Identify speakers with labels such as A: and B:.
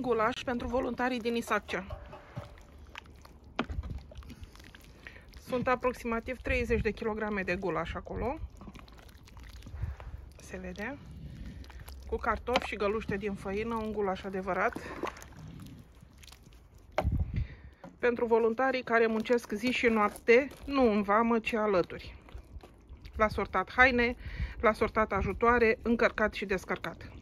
A: Gulaș pentru voluntarii din Isaccea. Sunt aproximativ 30 de kilograme de gulaș acolo. Se vede. Cu cartofi și găluște din făină, un gulaș adevărat. Pentru voluntarii care muncesc zi și noapte, nu în vamă, ci alături. La sortat haine, la sortat ajutoare, încărcat și descărcat.